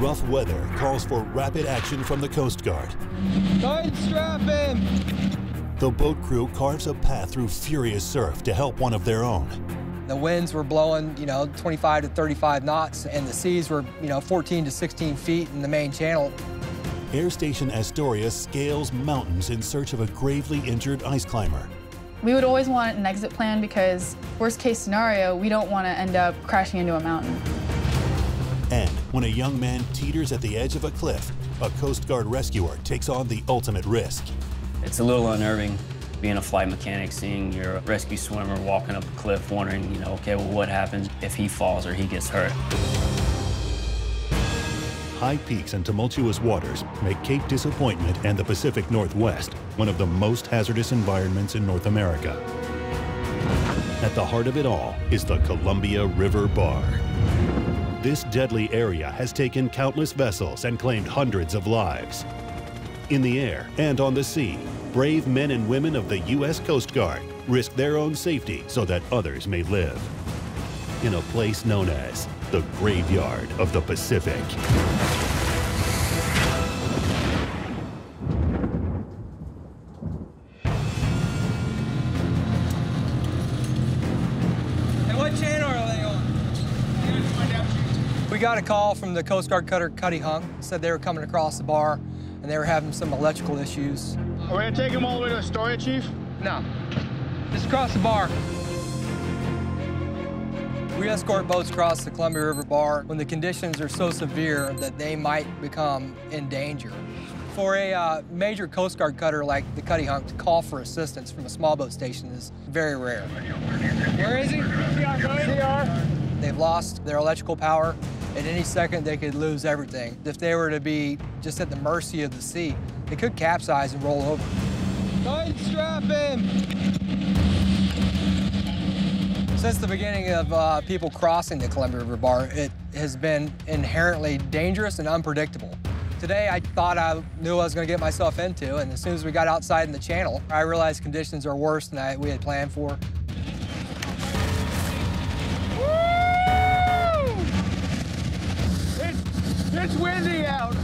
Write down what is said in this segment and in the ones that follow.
rough weather calls for rapid action from the Coast Guard. Tight strap in. The boat crew carves a path through furious surf to help one of their own. The winds were blowing, you know, 25 to 35 knots, and the seas were, you know, 14 to 16 feet in the main channel. Air Station Astoria scales mountains in search of a gravely injured ice climber. We would always want an exit plan because worst case scenario, we don't want to end up crashing into a mountain. When a young man teeters at the edge of a cliff, a Coast Guard rescuer takes on the ultimate risk. It's a little unnerving being a flight mechanic, seeing your rescue swimmer walking up a cliff, wondering, you know, okay, well, what happens if he falls or he gets hurt? High peaks and tumultuous waters make Cape Disappointment and the Pacific Northwest one of the most hazardous environments in North America. At the heart of it all is the Columbia River Bar. This deadly area has taken countless vessels and claimed hundreds of lives. In the air and on the sea, brave men and women of the U.S. Coast Guard risk their own safety so that others may live. In a place known as the Graveyard of the Pacific. Got a call from the Coast Guard cutter Cuttyhunk. Said they were coming across the bar and they were having some electrical issues. Are we gonna take him all the way to the Astoria, Chief? No, just across the bar. We escort boats across the Columbia River Bar when the conditions are so severe that they might become in danger. For a uh, major Coast Guard cutter like the Cuttyhunk to call for assistance from a small boat station is very rare. Where is he? CR. They've lost their electrical power. At any second, they could lose everything. If they were to be just at the mercy of the sea, they could capsize and roll over. Tight strap in. Since the beginning of uh, people crossing the Columbia River Bar, it has been inherently dangerous and unpredictable. Today, I thought I knew what I was going to get myself into, and as soon as we got outside in the channel, I realized conditions are worse than I, we had planned for. It's, windy out.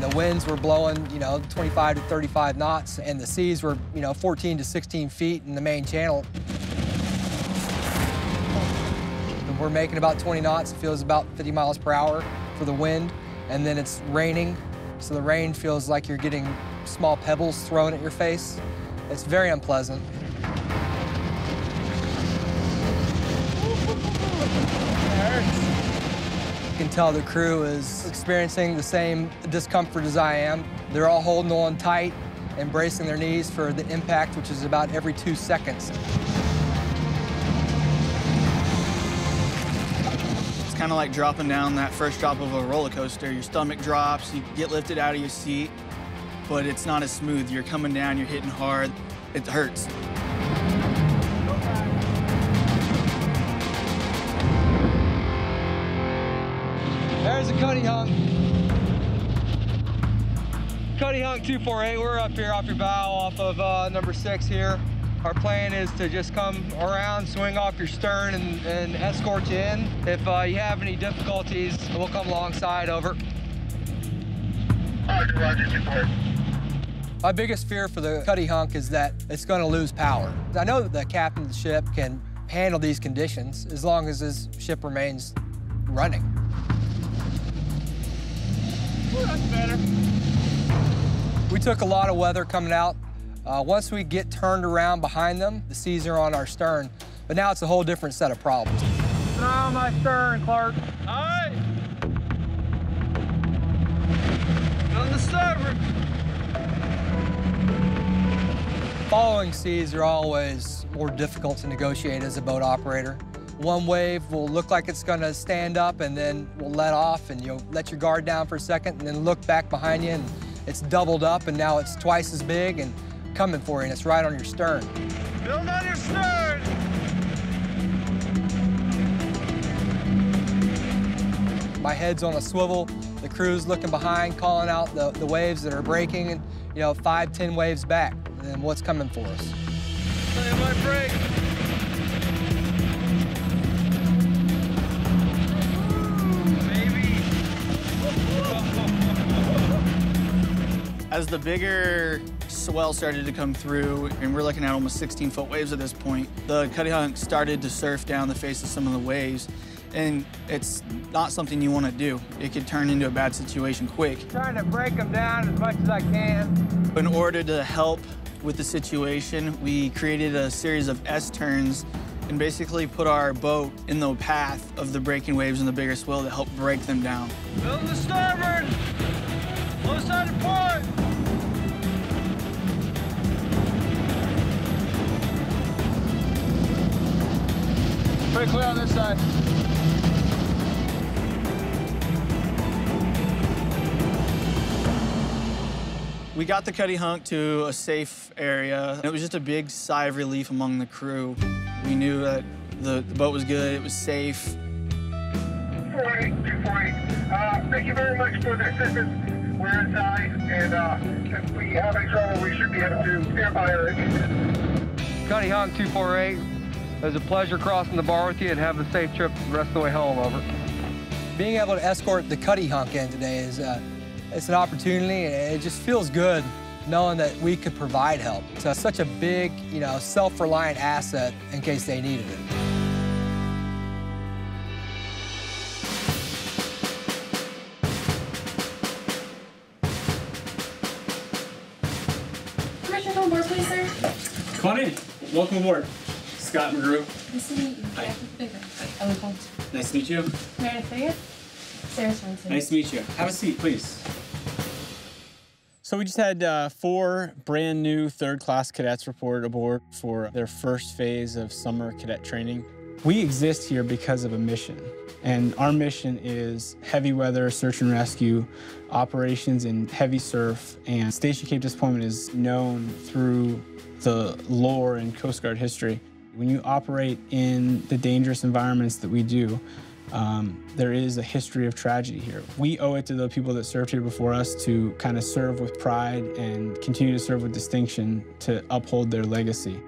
The winds were blowing, you know, 25 to 35 knots, and the seas were, you know, 14 to 16 feet in the main channel. And we're making about 20 knots. It feels about 50 miles per hour for the wind, and then it's raining, so the rain feels like you're getting small pebbles thrown at your face. It's very unpleasant. You can tell the crew is experiencing the same discomfort as I am. They're all holding on tight and bracing their knees for the impact, which is about every two seconds. It's kind of like dropping down that first drop of a roller coaster. Your stomach drops, you get lifted out of your seat, but it's not as smooth. You're coming down, you're hitting hard, it hurts. There's a Cuttyhunk. Cuddy Hunk 248, we're up here off your bow off of uh, number six here. Our plan is to just come around, swing off your stern, and, and escort you in. If uh, you have any difficulties, we'll come alongside over. Roger, Roger. My biggest fear for the Cuttyhunk is that it's going to lose power. I know that the captain of the ship can handle these conditions as long as his ship remains running. That's better. We took a lot of weather coming out. Uh, once we get turned around behind them, the seas are on our stern, but now it's a whole different set of problems. Now on my stern, Clark. All right. On the starboard. Following seas are always more difficult to negotiate as a boat operator. One wave will look like it's going to stand up and then will let off and you'll let your guard down for a second and then look back behind you and it's doubled up and now it's twice as big and coming for you and it's right on your stern. Build on your stern. My head's on a swivel, the crew's looking behind, calling out the, the waves that are breaking and, you know, five, ten waves back and what's coming for us. Play my brake. As the bigger swell started to come through, and we're looking at almost 16 foot waves at this point, the Cuttyhunk started to surf down the face of some of the waves. And it's not something you want to do. It could turn into a bad situation quick. Trying to break them down as much as I can. In order to help with the situation, we created a series of S-turns and basically put our boat in the path of the breaking waves and the bigger swell to help break them down. Building the starboard. Low side of port. Pretty clear on this side. We got the Cuttyhunk to a safe area. It was just a big sigh of relief among the crew. We knew that the, the boat was good, it was safe. 248, 248. Uh, thank you very much for the assistance. We're inside, and uh, if we have any trouble, we should be able to stand by our engines. Cuttyhunk 248. It was a pleasure crossing the bar with you and have a safe trip the rest of the way home, over. Being able to escort the Cuttyhunk in today is uh, it's an opportunity and it just feels good knowing that we could provide help. It's uh, such a big, you know, self-reliant asset in case they needed it. Permission on board, please, sir. Come on in. Welcome aboard. Scott McGrew. Nice to meet you. Hi. Ellie Pont. Nice to meet you. Meredith Fagan. Sarah Swenson. Nice to meet you. Have a seat, please. So we just had uh, four brand new third class cadets report aboard for their first phase of summer cadet training. We exist here because of a mission, and our mission is heavy weather search and rescue operations in heavy surf, and Station Cape Disappointment is known through the lore and Coast Guard history. When you operate in the dangerous environments that we do, um, there is a history of tragedy here. We owe it to the people that served here before us to kind of serve with pride and continue to serve with distinction to uphold their legacy.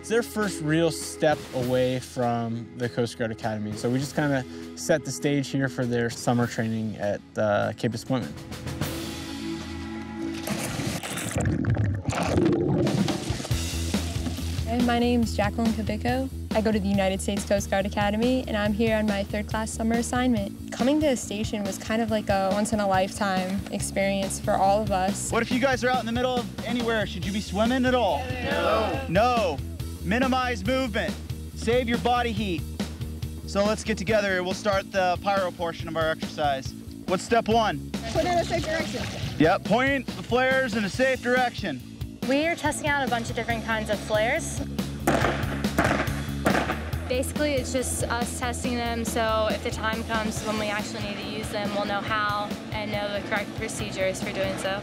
It's their first real step away from the Coast Guard Academy. So we just kind of set the stage here for their summer training at uh, Cape Disappointment. Hi, my name's Jacqueline Cabico. I go to the United States Coast Guard Academy, and I'm here on my third class summer assignment. Coming to the station was kind of like a once in a lifetime experience for all of us. What if you guys are out in the middle of anywhere? Should you be swimming at all? No. No. Minimize movement. Save your body heat. So let's get together. We'll start the pyro portion of our exercise. What's step one? Put in a safe direction. Yep, point the flares in a safe direction. We are testing out a bunch of different kinds of flares. Basically, it's just us testing them, so if the time comes when we actually need to use them, we'll know how and know the correct procedures for doing so.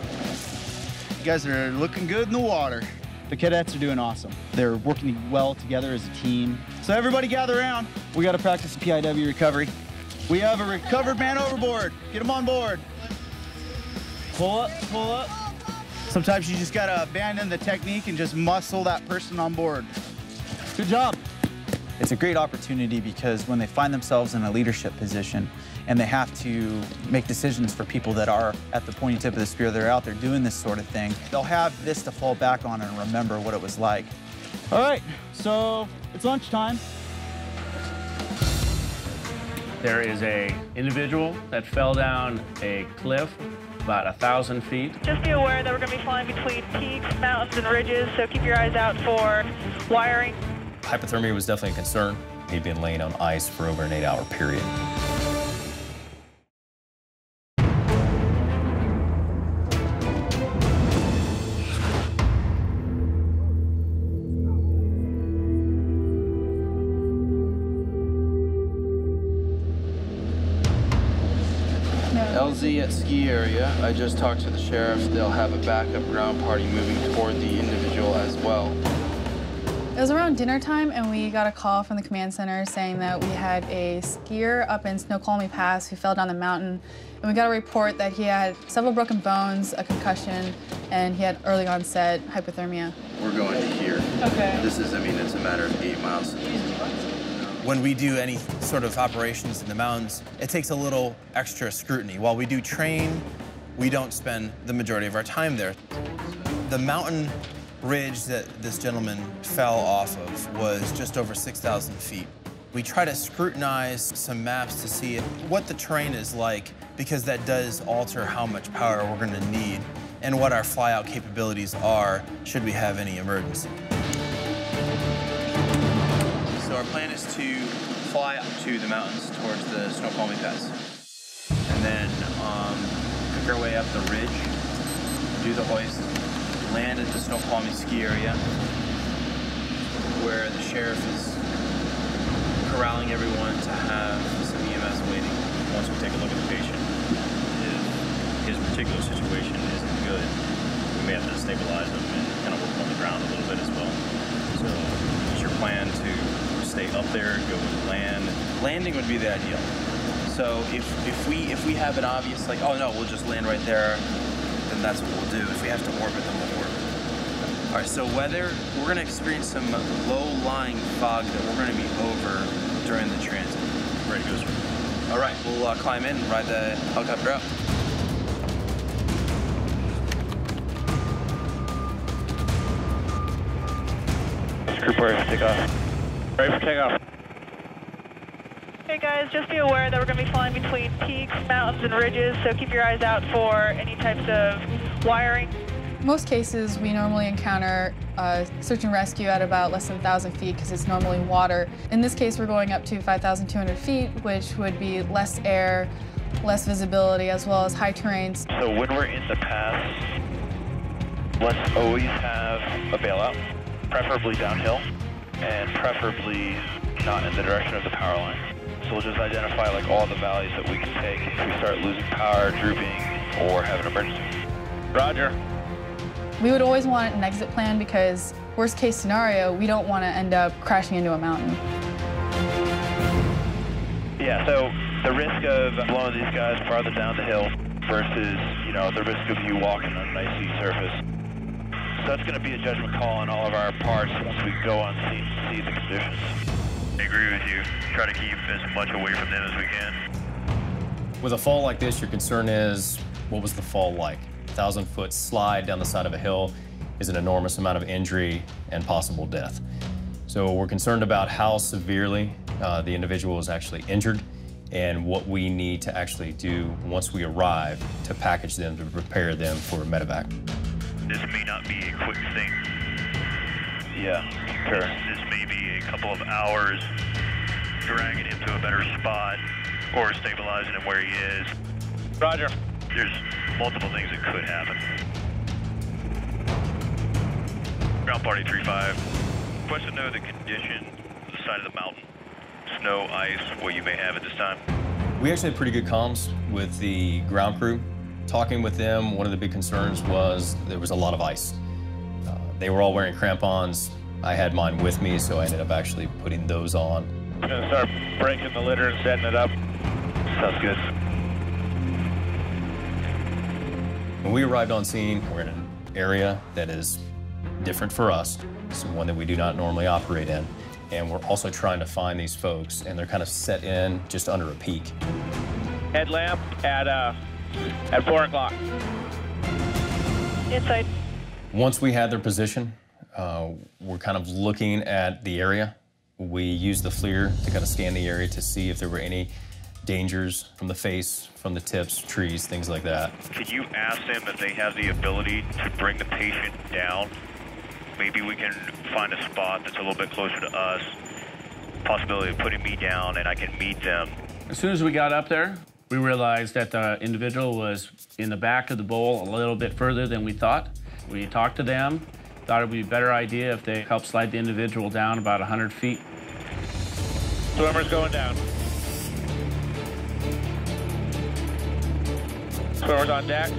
You guys are looking good in the water. The cadets are doing awesome. They're working well together as a team. So everybody gather around. We got to practice the PIW recovery. We have a recovered man overboard. Get him on board. Pull up, pull up. Sometimes you just got to abandon the technique and just muscle that person on board. Good job. It's a great opportunity because when they find themselves in a leadership position and they have to make decisions for people that are at the pointy tip of the spear, they're out there doing this sort of thing, they'll have this to fall back on and remember what it was like. All right, so it's lunchtime. There is a individual that fell down a cliff about a thousand feet. Just be aware that we're going to be flying between peaks, mountains, and ridges, so keep your eyes out for wiring. Hypothermia was definitely a concern. He'd been laying on ice for over an eight-hour period. LZ at ski area. I just talked to the sheriff. They'll have a backup ground party moving toward the individual as well. It was around dinner time, and we got a call from the command center saying that we had a skier up in Snoqualmie Pass who fell down the mountain. And we got a report that he had several broken bones, a concussion, and he had early onset hypothermia. We're going to here. Okay. This is, I mean, it's a matter of eight miles. When we do any sort of operations in the mountains, it takes a little extra scrutiny. While we do train we don't spend the majority of our time there. The mountain ridge that this gentleman fell off of was just over 6,000 feet. We try to scrutinize some maps to see what the terrain is like because that does alter how much power we're going to need and what our flyout capabilities are should we have any emergency. Our plan is to fly up to the mountains towards the Snoqualmie Pass. And then um, pick our way up the ridge, do the hoist, land at the Snoqualmie ski area where the sheriff is corralling everyone to have some EMS waiting. Once we take a look at the patient, if his particular situation isn't good, we may have to stabilize him and kind of work on the ground a little bit as well. So is your plan to stay up there, go land? Landing would be the ideal. So if, if we if we have an obvious like, oh no, we'll just land right there, then that's what we'll do. If we have to orbit, then we'll orbit. All right, so weather, we're gonna experience some low-lying fog that we're gonna be over during the transit. Ready to go, sir. All right, we'll uh, climb in and ride the helicopter up. Group ready for takeoff. Ready for takeoff. Hey guys, just be aware that we're going to be flying between peaks, mountains, and ridges, so keep your eyes out for any types of wiring. Most cases, we normally encounter uh, search and rescue at about less than 1,000 feet because it's normally water. In this case, we're going up to 5,200 feet, which would be less air, less visibility, as well as high terrains. So when we're in the pass, let's always have a bailout, preferably downhill, and preferably not in the direction of the power line. So we'll just identify like all the valleys that we can take if we start losing power, drooping, or have an emergency. Roger. We would always want an exit plan because worst case scenario, we don't want to end up crashing into a mountain. Yeah, so the risk of blowing these guys farther down the hill versus, you know, the risk of you walking on an icy surface. So that's going to be a judgment call on all of our parts once we go on scene to see the conditions. I agree with you. Try to keep as much away from them as we can. With a fall like this, your concern is, what was the fall like? A thousand foot slide down the side of a hill is an enormous amount of injury and possible death. So we're concerned about how severely uh, the individual is actually injured and what we need to actually do once we arrive to package them to prepare them for medevac. This may not be a quick thing. Yeah, sure. This, this may be a couple of hours dragging him to a better spot or stabilizing him where he is. Roger. There's multiple things that could happen. Ground Party 3-5. Request to know the condition of the side of the mountain. Snow, ice, what you may have at this time. We actually had pretty good comms with the ground crew. Talking with them, one of the big concerns was there was a lot of ice. Uh, they were all wearing crampons. I had mine with me, so I ended up actually putting those on. I'm gonna start breaking the litter and setting it up. Sounds good. When we arrived on scene, we're in an area that is different for us. It's one that we do not normally operate in. And we're also trying to find these folks, and they're kind of set in just under a peak. Headlamp at uh, at four o'clock. Inside. Once we had their position, uh, we're kind of looking at the area. We used the FLIR to kind of scan the area to see if there were any dangers from the face, from the tips, trees, things like that. Could you ask them if they have the ability to bring the patient down? Maybe we can find a spot that's a little bit closer to us. Possibility of putting me down and I can meet them. As soon as we got up there, we realized that the individual was in the back of the bowl a little bit further than we thought. We talked to them, thought it would be a better idea if they helped slide the individual down about 100 feet. Swimmer's going down. Swimmer's on deck.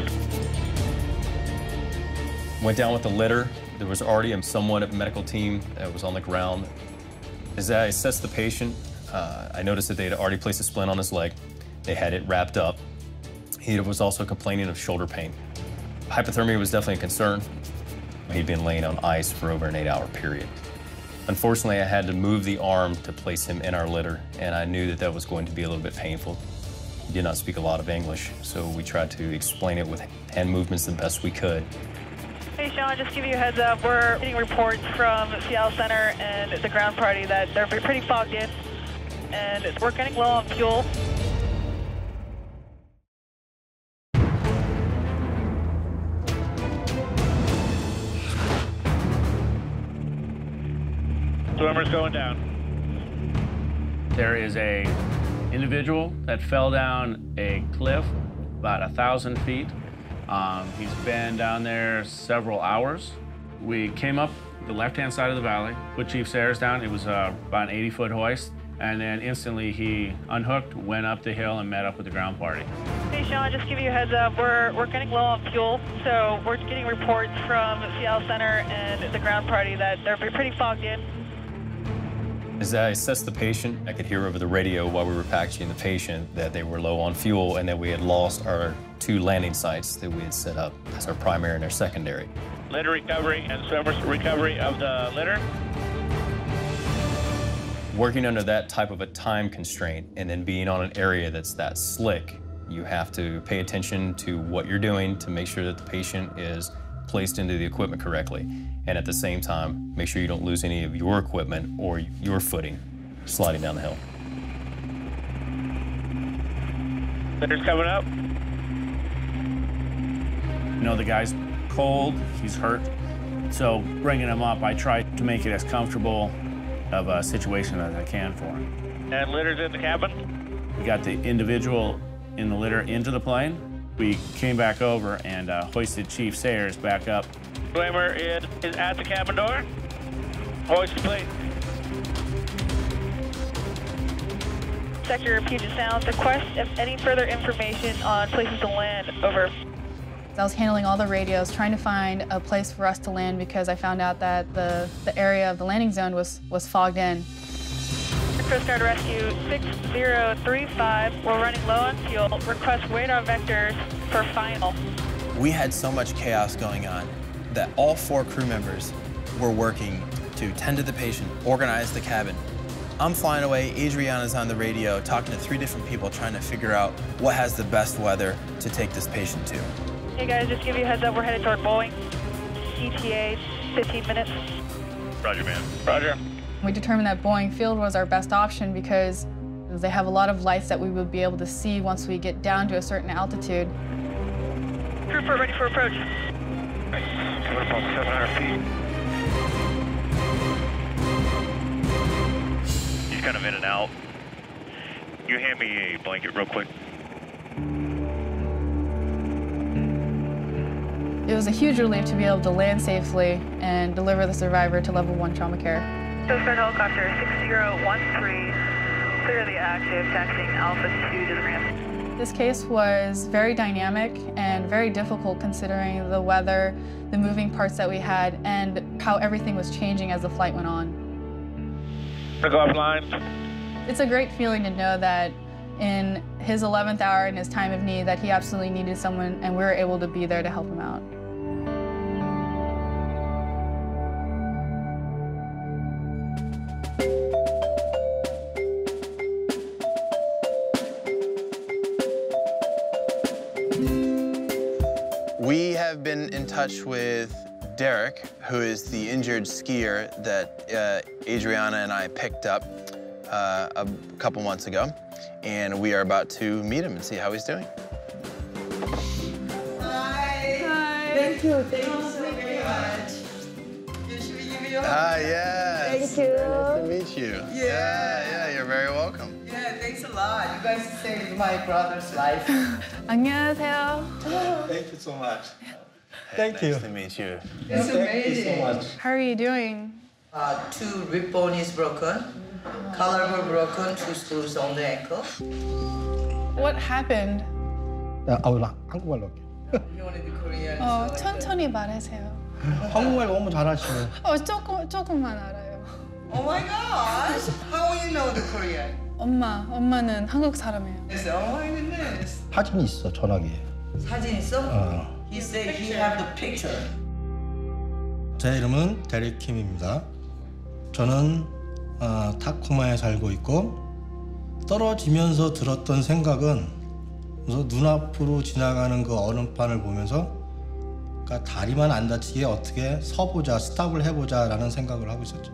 Went down with the litter. There was already a somewhat medical team that was on the ground. As I assessed the patient, uh, I noticed that they had already placed a splint on his leg. They had it wrapped up. He was also complaining of shoulder pain. Hypothermia was definitely a concern. He'd been laying on ice for over an eight hour period. Unfortunately, I had to move the arm to place him in our litter, and I knew that that was going to be a little bit painful. He did not speak a lot of English, so we tried to explain it with hand movements the best we could. Hey, Sean, just give you a heads up. We're getting reports from Seattle Center and the ground party that they're pretty fogged in, and we're getting low on fuel. Going down. There is a individual that fell down a cliff about a thousand feet. Um, he's been down there several hours. We came up the left-hand side of the valley, put Chief Sayers down. It was uh, about an 80-foot hoist. And then instantly he unhooked, went up the hill, and met up with the ground party. Hey, Sean, just give you a heads up. We're, we're getting low on fuel, so we're getting reports from Seattle Center and the ground party that they're pretty fogged in. As I assessed the patient, I could hear over the radio while we were packaging the patient that they were low on fuel and that we had lost our two landing sites that we had set up as our primary and our secondary. Litter recovery and swimmer's recovery of the litter. Working under that type of a time constraint and then being on an area that's that slick, you have to pay attention to what you're doing to make sure that the patient is placed into the equipment correctly. And at the same time, make sure you don't lose any of your equipment or your footing sliding down the hill. Litter's coming up. You know, the guy's cold, he's hurt. So bringing him up, I try to make it as comfortable of a situation as I can for him. And litter's in the cabin. We got the individual in the litter into the plane. We came back over and uh, hoisted Chief Sayers back up. Swimmer is, is at the cabin door. Hoist the plate. Sector Puget Sound, request if any further information on places to land. Over. I was handling all the radios, trying to find a place for us to land because I found out that the, the area of the landing zone was, was fogged in. Coast Guard Rescue 6035. We're running low on fuel. Request radar vectors for final. We had so much chaos going on that all four crew members were working to tend to the patient, organize the cabin. I'm flying away, Adriana's on the radio, talking to three different people, trying to figure out what has the best weather to take this patient to. Hey guys, just give you a heads up, we're headed toward Boeing. ETA, 15 minutes. Roger, man. Roger. We determined that Boeing Field was our best option because they have a lot of lights that we would be able to see once we get down to a certain altitude. Trooper ready for approach. Coming up on 700 feet. He's kind of in and out. You hand me a blanket real quick. It was a huge relief to be able to land safely and deliver the survivor to level one trauma care. Coast Guard helicopter 6013, clear the active, taxiing Alpha 2 to the ramp. This case was very dynamic and very difficult considering the weather, the moving parts that we had, and how everything was changing as the flight went on. Go offline. It's a great feeling to know that in his 11th hour in his time of need that he absolutely needed someone and we were able to be there to help him out. been in touch with Derek, who is the injured skier that uh, Adriana and I picked up uh, a couple months ago, and we are about to meet him and see how he's doing. Thank you. Thank you so very much. Hi, yes. Thank you. Nice to meet you. Yeah, yeah, you're very welcome. Yeah, thanks a lot. You guys saved my brother's life. 안녕하세요. Thank you so much. Thank nice to meet you. It's amazing. How are you doing? Uh, two rib bone is broken, collarbone broken, two screws on the ankle. What happened? 아우 나 한국말로 할게. You want to do Korean? 어, 천천히 말하세요. 한국말 너무 잘하시네. 어, 조금, 조금만 알아요. Oh my gosh! How you know the Korean? 엄마, 엄마는 한국 사람이에요. Yes, oh my goodness. 사진이 있어 전화기에. 사진 있어? 어. He said he have the picture. 제 이름은 데릭 킴입니다. 저는 어, 타코마에 살고 있고 떨어지면서 들었던 생각은 눈앞으로 지나가는 그 얼음판을 보면서 그러니까 다리만 안 다치게 어떻게 서보자, 스탑을 해보자 라는 생각을 하고 있었죠.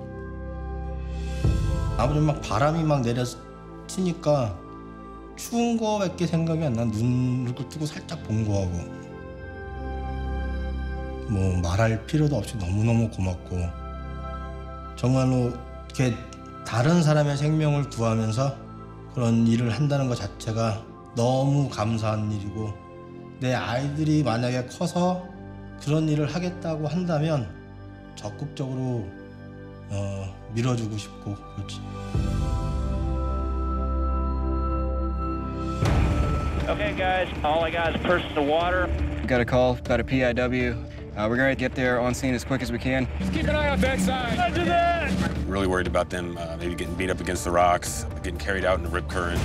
아무튼 막 바람이 막 내려치니까 추운 거밖에 생각이 안 나. 눈을 뜨고 살짝 본 거하고. 뭐 말할 필요도 없이 너무너무 고맙고 정말로 이렇게 다른 사람의 생명을 구하면서 그런 일을 한다는 것 자체가 너무 감사한 일이고 내 아이들이 만약에 커서 그런 일을 하겠다고 한다면 적극적으로 어, 밀어주고 싶고 그렇지. Okay, guys, all I got is person to water. Got a call about a PIW. Uh, we're going to get there on scene as quick as we can. Just keep an eye on backside. Roger that. Really worried about them uh, maybe getting beat up against the rocks, getting carried out in the rip current.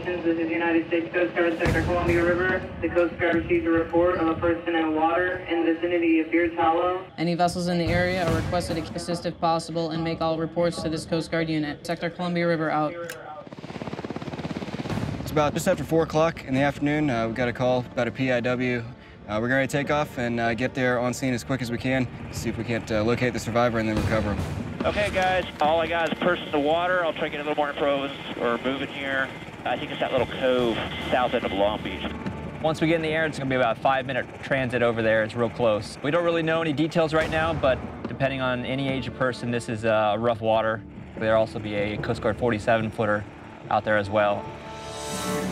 Hello, stations. This is the United States Coast Guard, Sector Columbia River. The Coast Guard received a report of a person in water in the vicinity of Beards Hollow. Any vessels in the area are requested to assist if possible and make all reports to this Coast Guard unit. Sector Columbia River out. It's about just after 4 o'clock in the afternoon. Uh, we got a call about a PIW. Uh, we're going to take off and uh, get there on scene as quick as we can, see if we can't uh, locate the survivor and then recover him. Okay, guys, all I got is person to water. I'll try to get a little more info or moving here. I think it's that little cove south end of Long Beach. Once we get in the air, it's going to be about a five-minute transit over there. It's real close. We don't really know any details right now, but depending on any age of person, this is uh, rough water. There'll also be a Coast Guard 47-footer out there as well.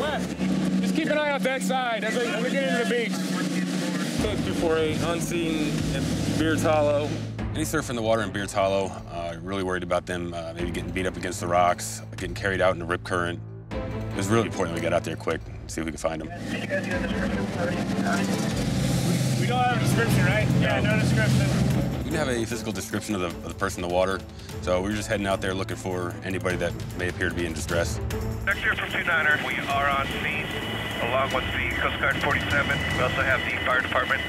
West, just keep an eye on backside as we, as we get into the beach. Code 248, unseen at Beards Hollow. Any surf in the water in Beards Hollow, uh, really worried about them uh, maybe getting beat up against the rocks, getting carried out in the rip current. It was really important that we got out there quick, and see if we could find them. We don't have a description, right? Yeah, no description. We didn't have a physical description of the, of the person in the water, so we were just heading out there looking for anybody that may appear to be in distress. Next year from 29er, we are on scene along with the Coast Guard 47. We also have the fire department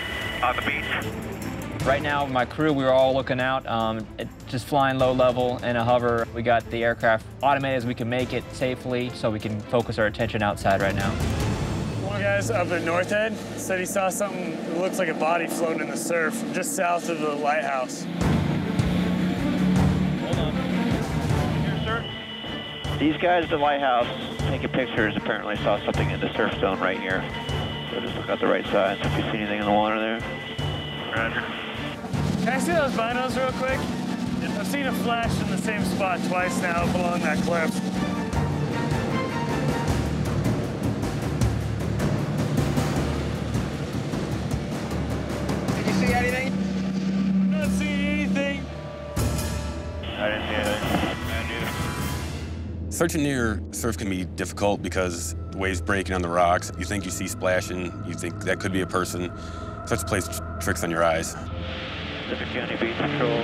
on the beach. Right now, my crew, we were all looking out, um, just flying low level in a hover. We got the aircraft automated as we can make it safely, so we can focus our attention outside right now. One of the guys up at North Head said he saw something that looks like a body floating in the surf just south of the lighthouse. Hold on. Here, sir. These guys at the lighthouse taking pictures apparently saw something in the surf zone right here. So just look out the right side. So if you see anything in the water there. Roger. Can I see those binos real quick? I've seen a flash in the same spot twice now along that cliff. Did you see anything? I'm not seeing anything. I didn't see anything. Searching near surf can be difficult because the waves breaking on the rocks. You think you see splashing, you think that could be a person. Such to play tr- tricks on your eyes. Pacific County Beach Patrol.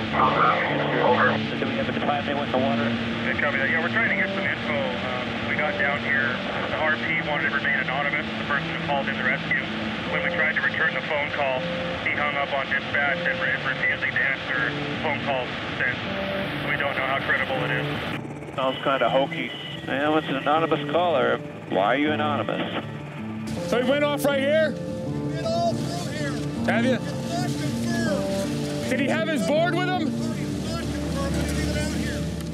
Over. Do we have a time they went in the water? Okay, copy that. Yeah, we're trying to get some info. Um, we got down here. The RP wanted to remain anonymous, the person who called in the rescue. When we tried to return the phone call, he hung up on dispatch and is refusing to answer phone calls since. We don't know how credible it is. Sounds kind of hokey. Well, it's an anonymous caller. Why are you anonymous? So he went off right here? Have you? Did he have his board with him?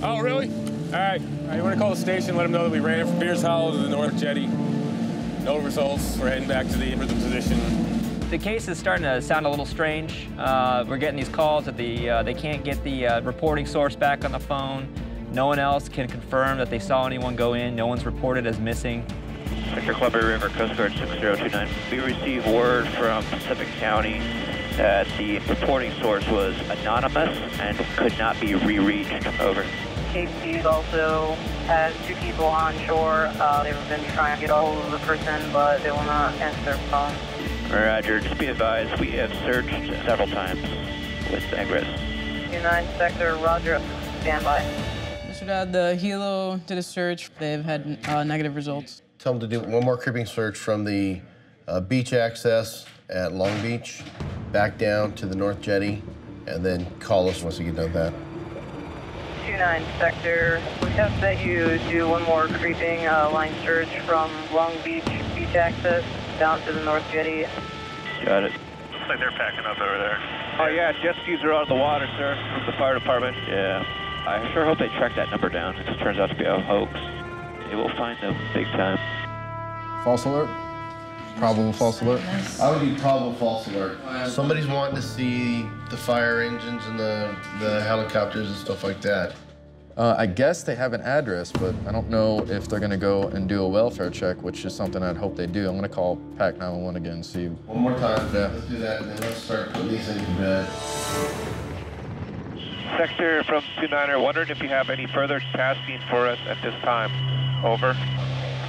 Oh, really? All right. All right, you want to call the station, let them know that we ran from Beards Hollow to the North Jetty. No results. We're heading back to the rhythm position. The case is starting to sound a little strange. Uh, we're getting these calls that the, uh, they can't get the uh, reporting source back on the phone. No one else can confirm that they saw anyone go in. No one's reported as missing. Sector Columbia River, Coast Guard 6029. We received word from Pacific County that the reporting source was anonymous and could not be re-reached. Over. KC also has two people on shore. Uh, they've been trying to get a hold of the person, but they will not answer their phone. Roger, just be advised, we have searched several times with Egress. United Sector, Roger, stand by. Mr. Dad, the Hilo did a search. They've had uh, negative results. Tell them to do one more creeping search from the uh, beach access at Long Beach back down to the North Jetty, and then call us once we get done with that. 29 sector, we have that you do one more creeping uh, line search from Long Beach beach access down to the North Jetty. Got it. Looks like they're packing up over there. Oh, yeah, jet skis are out of the water, sir, from the fire department. Yeah. I sure hope they track that number down. It just turns out to be a hoax. They will find them big time. False alert? Probable false alert? I would do probable false alert. Somebody's wanting to see the fire engines and the, the helicopters and stuff like that. Uh, I guess they have an address, but I don't know if they're gonna go and do a welfare check, which is something I'd hope they do. I'm gonna call PAC 911 again and see. One more time. Yeah. Let's do that, and then let's start putting these into bed. Sector from 29er, wondering if you have any further tasking for us at this time. Over.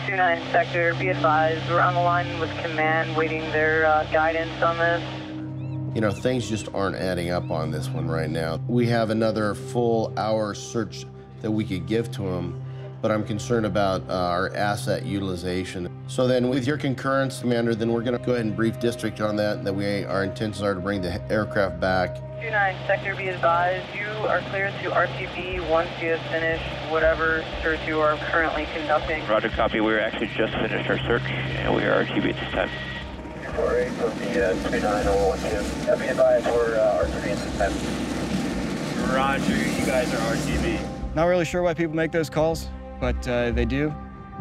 29 sector, be advised, we're on the line with command waiting their uh, guidance on this. You know, things just aren't adding up on this one right now. We have another full hour search that we could give to them, but I'm concerned about uh, our asset utilization. So then with your concurrence, Commander, then we're gonna go ahead and brief district on that, that we, our intentions are to bring the aircraft back. 29 sector, be advised, you are cleared to RTB once you have finished whatever search you are currently conducting. Roger, copy. We actually just finished our search, and we are RTB at this time. 48 from the 2-9, uh, 29012. Be advised, we're uh, RTB at this time. Roger, you guys are RTB. Not really sure why people make those calls, but uh, they do.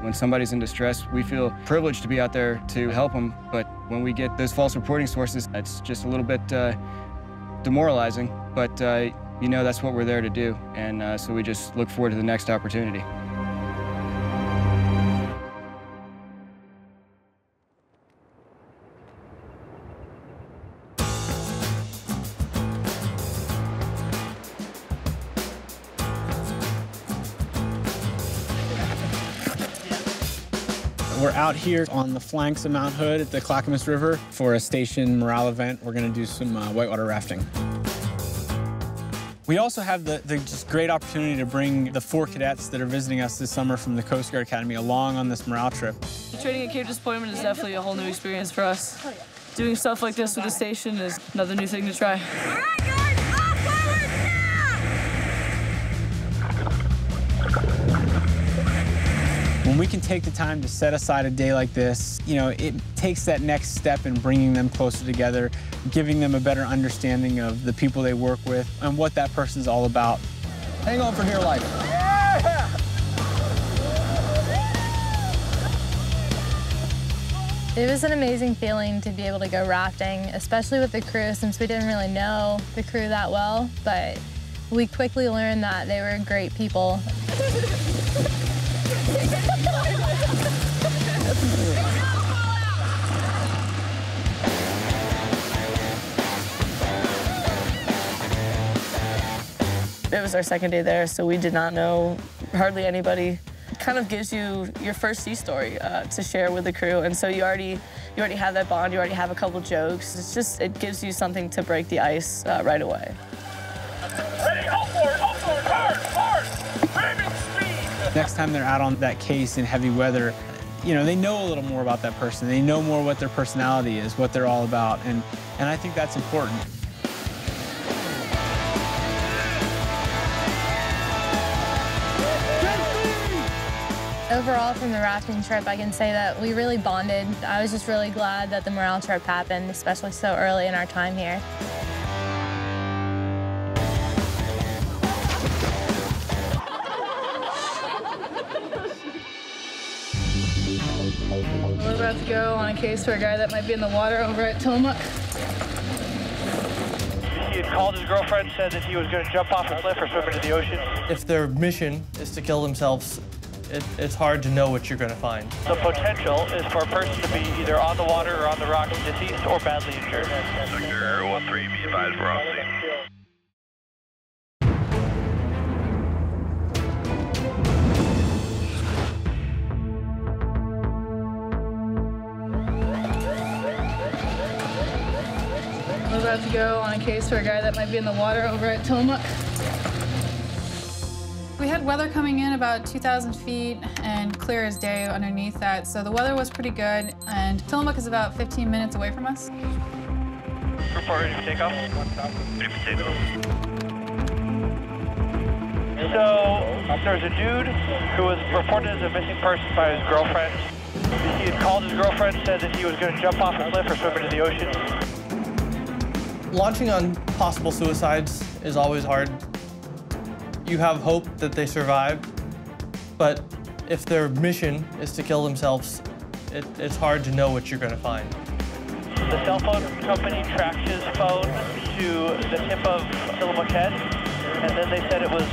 When somebody's in distress, we feel privileged to be out there to help them, but when we get those false reporting sources, that's just a little bit uh, demoralizing, but uh, you know that's what we're there to do, and uh, so we just look forward to the next opportunity. Here on the flanks of Mount Hood at the Clackamas River for a station morale event. We're going to do some uh, whitewater rafting. We also have the, the just great opportunity to bring the four cadets that are visiting us this summer from the Coast Guard Academy along on this morale trip. Training at Cape Disappointment is definitely a whole new experience for us. Doing stuff like this with the station is another new thing to try. When we can take the time to set aside a day like this, you know, it takes that next step in bringing them closer together, giving them a better understanding of the people they work with and what that person's all about. Hang on for dear life. It was an amazing feeling to be able to go rafting, especially with the crew since we didn't really know the crew that well, but we quickly learned that they were great people. It was our second day there, so we did not know hardly anybody. Kind of gives you your first sea story uh, to share with the crew, and so you already you already have that bond. You already have a couple jokes. It's just it gives you something to break the ice uh, right away. Ready, up forward, up forward, hard, hard, speed. Next time they're out on that case in heavy weather, you know, they know a little more about that person. They know more what their personality is, what they're all about, and, and I think that's important. Overall, from the rafting trip, I can say that we really bonded. I was just really glad that the morale trip happened, especially so early in our time here. We're about to go on a case for a guy that might be in the water over at Tillamook. He had called his girlfriend, said that he was going to jump off a cliff or swim into the ocean. If their mission is to kill themselves, it, it's hard to know what you're going to find. The potential is for a person to be either on the water or on the rocks, deceased or badly injured. Sector 13, be advised, we're on scene. We're about to go on a case for a guy that might be in the water over at Tillamook. We had weather coming in about 2,000 feet and clear as day underneath that, so the weather was pretty good, and Tillamook is about 15 minutes away from us. Report ready for takeoff. Ready for takeoff. So, there's a dude who was reported as a missing person by his girlfriend. He had called his girlfriend, said that he was going to jump off a cliff or swim into the ocean. Launching on possible suicides is always hard. You have hope that they survive, but if their mission is to kill themselves, it, it's hard to know what you're going to find. The cell phone company tracked his phone to the tip of Tillamook Head, and then they said it was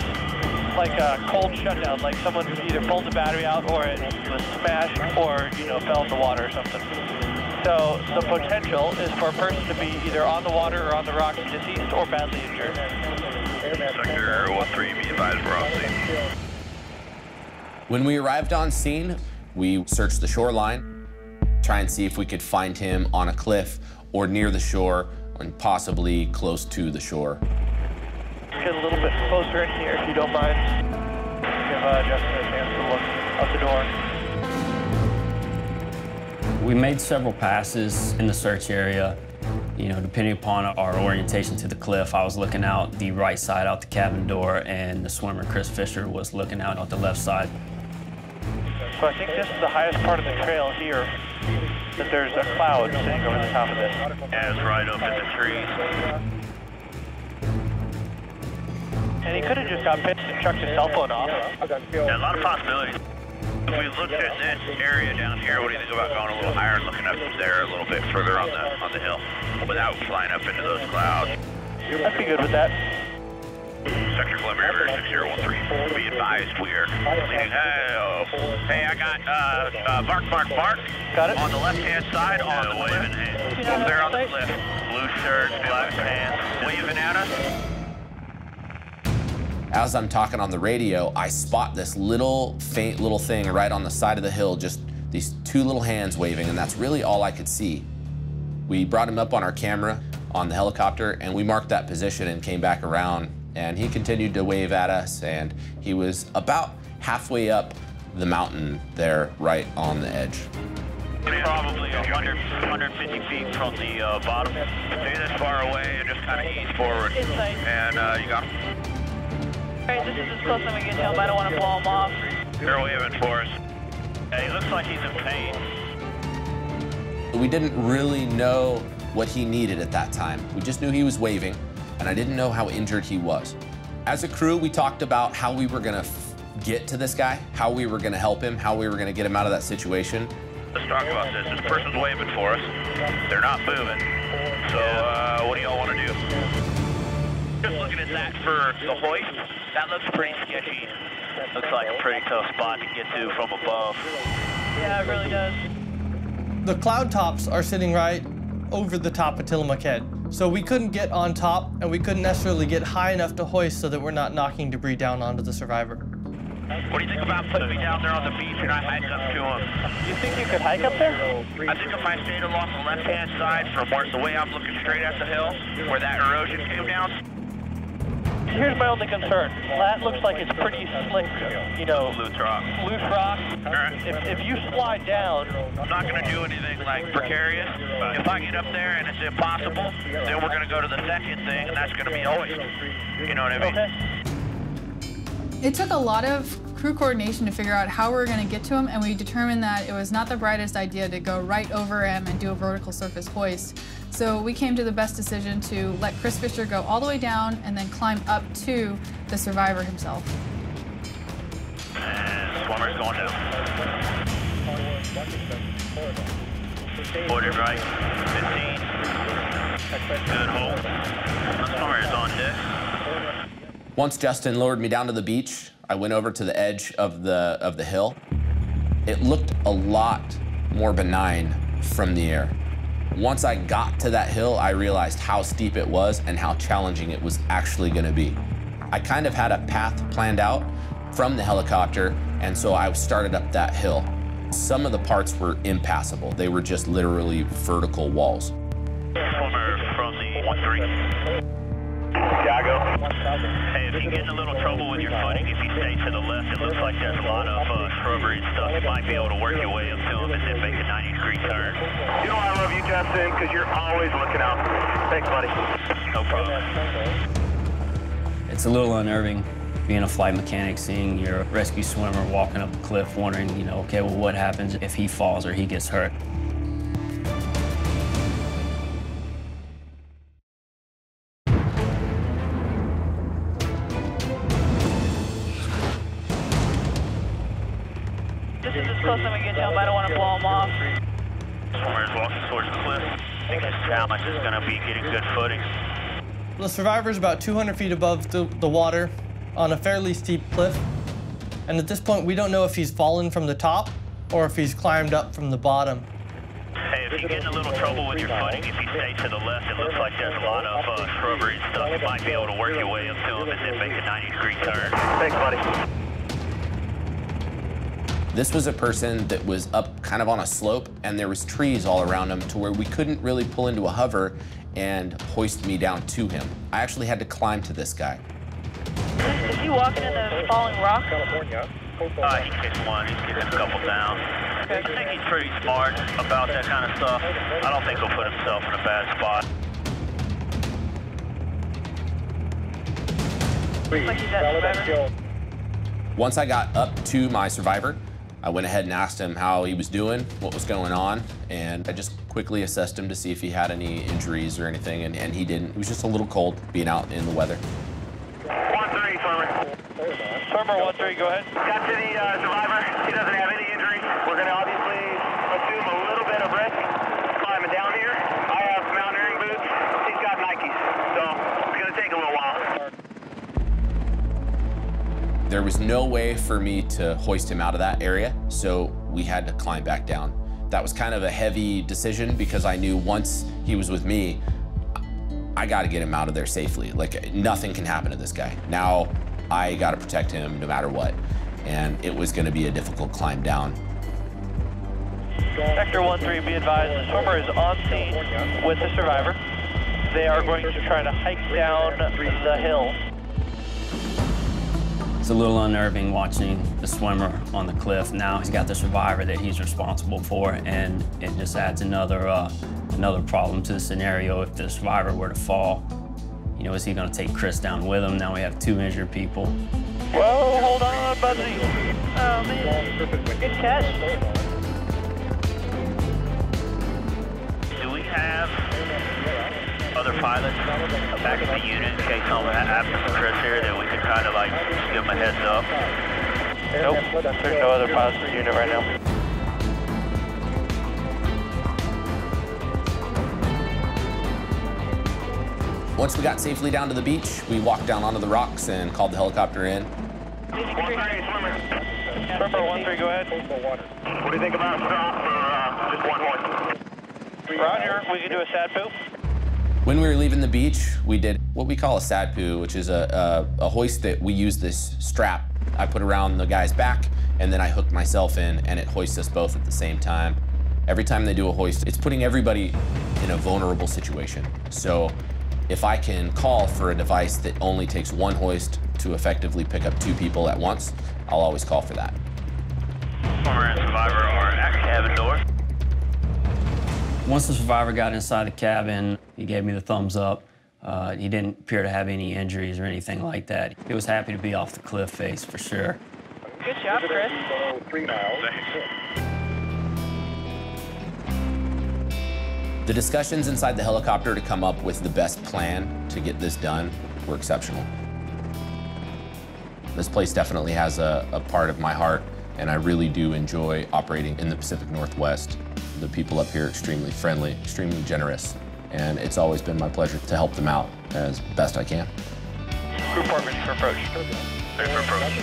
like a cold shutdown, like someone either pulled the battery out or it was smashed or, you know, fell in the water or something. So the potential is for a person to be either on the water or on the rocks deceased or badly injured. Sector 1-3, be advised we're on scene. When we arrived on scene, we searched the shoreline, try and see if we could find him on a cliff or near the shore and possibly close to the shore. Get a little bit closer in here if you don't mind. Give uh, Justin a chance to look out the door. We made several passes in the search area. You know, depending upon our orientation to the cliff, I was looking out the right side out the cabin door, and the swimmer, Chris Fisher, was looking out out the left side. So I think this is the highest part of the trail here, that there's a cloud sitting over the top of this. Yeah, it's right up in the trees. And he could have just got pissed and chucked his cell phone off. Yeah, a lot of possibilities. If we looked at this area down here, what do you think about going a little higher and looking up there a little bit further on the on the hill without flying up into those clouds? I'd be good with that. Sector Columbia River 6013. Be advised, we are leading. Hey, oh, hey, I got uh, uh, Mark, Mark, Mark. Got it. On the left-hand side, on the waving hand. Over there on the cliff. Blue shirt, black pants, waving at us. As I'm talking on the radio, I spot this little faint little thing right on the side of the hill, just these two little hands waving, and that's really all I could see. We brought him up on our camera on the helicopter, and we marked that position and came back around, and he continued to wave at us, and he was about halfway up the mountain there, right on the edge. Probably 100, 150 feet from the uh, bottom. Stay this far away and just kind of ease forward. And uh, you got Alright, this is as close as we get to him. I don't want to blow him off. They're waving for us. Yeah, he looks like he's in pain. We didn't really know what he needed at that time. We just knew he was waving, and I didn't know how injured he was. As a crew, we talked about how we were gonna get to this guy, how we were gonna help him, how we were gonna get him out of that situation. Let's talk about this. This person's waving for us. They're not moving. So, uh, what do y'all want to do? Just looking at that for the hoist, that looks pretty sketchy. Looks like a pretty tough spot to get to from above. Yeah, it really does. The cloud tops are sitting right over the top of Tillamook Head. So we couldn't get on top and we couldn't necessarily get high enough to hoist so that we're not knocking debris down onto the survivor. What do you think about putting me down there on the beach and I hike up to him? You think you could hike up there? I think if I stayed along the left-hand side from where the way I'm looking straight at the hill, where that erosion came down, Here's my only concern. That looks like it's pretty slick, you know. Loose rock. Loose rock. If, if you slide down... I'm not going to do anything like precarious. If I get up there and it's impossible, then we're going to go to the second thing, and that's going to be hoist. You know what I mean? Okay. It took a lot of crew coordination to figure out how we were going to get to him, and we determined that it was not the brightest idea to go right over him and do a vertical surface hoist. So we came to the best decision to let Chris Fisher go all the way down and then climb up to the survivor himself. And swimmer's going down. Boarded right, 15. Good hold. The swimmer is on deck. Once Justin lowered me down to the beach, I went over to the edge of the, of the hill. It looked a lot more benign from the air. Once I got to that hill, I realized how steep it was and how challenging it was actually gonna be. I kind of had a path planned out from the helicopter, and so I started up that hill. Some of the parts were impassable. They were just literally vertical walls. Swimmer from the 1-3. Chicago. Hey, if you get in a little trouble with your footing, if you stay to the left, it looks like there's a lot of uh, shrubbery and stuff. You might be able to work your way up to them and then make a 90 degree turn. You know I love you, Justin, because you're always looking out. Thanks, buddy. No problem. It's a little unnerving being a flight mechanic, seeing your rescue swimmer walking up a cliff, wondering, you know, okay, well, what happens if he falls or he gets hurt? The survivor's about 200 feet above the, the water on a fairly steep cliff. And at this point, we don't know if he's fallen from the top or if he's climbed up from the bottom. Hey, if you get in a little trouble with your footing, if you stay to the left, it looks like there's a lot of uh, shrubbery and stuff. You might be able to work your way up to him and then make a 90 degree turn. Thanks, buddy. This was a person that was up kind of on a slope and there was trees all around him to where we couldn't really pull into a hover and hoist me down to him. I actually had to climb to this guy. Is he walking in the falling rock? California. Uh, he kicked one, he's kicking a couple down. I think he's pretty smart about that kind of stuff. I don't think he'll put himself in a bad spot. Looks like he's at survivor. Once I got up to my survivor, I went ahead and asked him how he was doing, what was going on, and I just quickly assessed him to see if he had any injuries or anything, and, and he didn't. It was just a little cold being out in the weather. One three, swimmer. Swimmer 1-3, go ahead. Got to the uh, survivor. He doesn't have any injuries. We're going to obviously assume a little bit of risk climbing down here. I have mountaineering boots. He's got Nikes. So it's going to take a little while. There was no way for me to hoist him out of that area, so we had to climb back down. That was kind of a heavy decision because I knew once he was with me, I got to get him out of there safely. Like nothing can happen to this guy. Now I got to protect him no matter what. And it was going to be a difficult climb down. Sector 1-3, be advised, the swimmer is on scene with the survivor. They are going to try to hike down the hill. It's a little unnerving watching the swimmer on the cliff. Now he's got the survivor that he's responsible for, and it just adds another uh, another problem to the scenario if the survivor were to fall. You know, is he going to take Chris down with him? Now we have two injured people. Whoa, hold on, Buzzy. Oh, man. Good catch. Other pilots back at the unit in case something happens to Chris here that we can kind of like just give him a heads up? Nope, there's no other pilots in the unit right now. Once we got safely down to the beach, we walked down onto the rocks and called the helicopter in. Swimmer 1-3, go ahead. What do you think about a stop or uh, just one horse? Roger, we can do a sad poop. When we were leaving the beach, we did what we call a sad poo, which is a, a, a hoist that we use this strap I put around the guy's back, and then I hook myself in, and it hoists us both at the same time. Every time they do a hoist, it's putting everybody in a vulnerable situation. So if I can call for a device that only takes one hoist to effectively pick up two people at once, I'll always call for that. And survivor at cabin door. Once the survivor got inside the cabin, he gave me the thumbs up. Uh, he didn't appear to have any injuries or anything like that. He was happy to be off the cliff face for sure. Good job, Chris. The discussions inside the helicopter to come up with the best plan to get this done were exceptional. This place definitely has a, a part of my heart, and I really do enjoy operating in the Pacific Northwest. The people up here are extremely friendly, extremely generous, and it's always been my pleasure to help them out as best I can. Ready for approach. Ready for approach.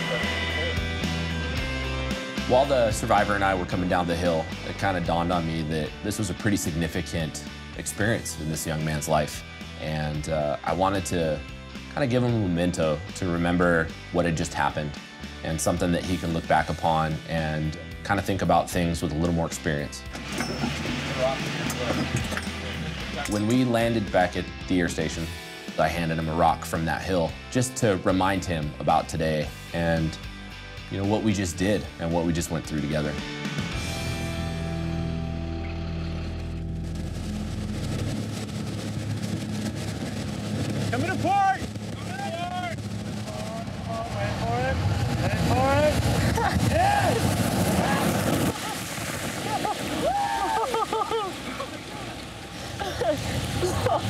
While the survivor and I were coming down the hill, it kind of dawned on me that this was a pretty significant experience in this young man's life. And uh, I wanted to kind of give him a memento to remember what had just happened and something that he can look back upon and kind of think about things with a little more experience. When we landed back at the air station, I handed him a rock from that hill just to remind him about today and you know what we just did and what we just went through together. Coming to port!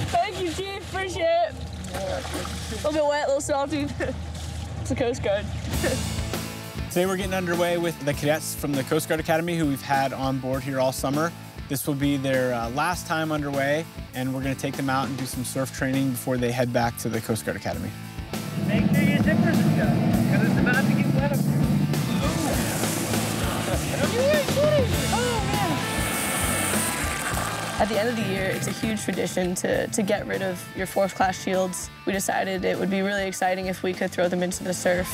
Thank you, Chief. Appreciate it. A little bit wet, a little salty. It's the Coast Guard. Today we're getting underway with the cadets from the Coast Guard Academy who we've had on board here all summer. This will be their uh, last time underway, and we're going to take them out and do some surf training before they head back to the Coast Guard Academy. At the end of the year, it's a huge tradition to, to get rid of your fourth class shields. We decided it would be really exciting if we could throw them into the surf.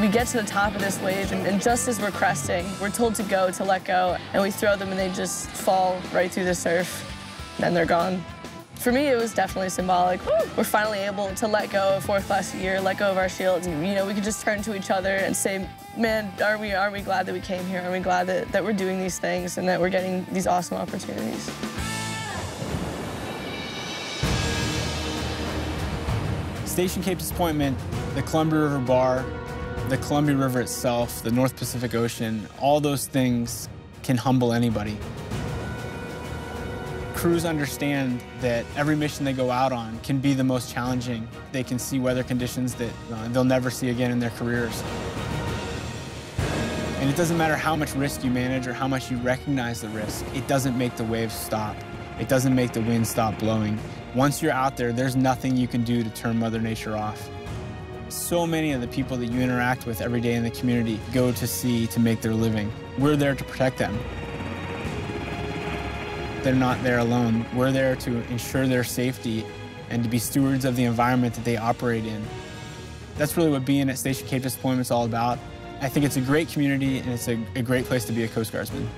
We get to the top of this wave, and, and just as we're cresting, we're told to go, to let go, and we throw them and they just fall right through the surf, and they're gone. For me, it was definitely symbolic. We're finally able to let go of fourth class year, let go of our shields, you know, we could just turn to each other and say, man, are we, are we glad that we came here? Are we glad that, that we're doing these things and that we're getting these awesome opportunities? Station Cape Disappointment, the Columbia River Bar, the Columbia River itself, the North Pacific Ocean, all those things can humble anybody. Crews understand that every mission they go out on can be the most challenging. They can see weather conditions that uh, they'll never see again in their careers. And it doesn't matter how much risk you manage or how much you recognize the risk, it doesn't make the waves stop. It doesn't make the wind stop blowing. Once you're out there, there's nothing you can do to turn Mother Nature off. So many of the people that you interact with every day in the community go to sea to make their living. We're there to protect them. They're not there alone. We're there to ensure their safety and to be stewards of the environment that they operate in. That's really what being at Station Cape Disappointment is all about. I think it's a great community and it's a, a great place to be a Coast Guardsman.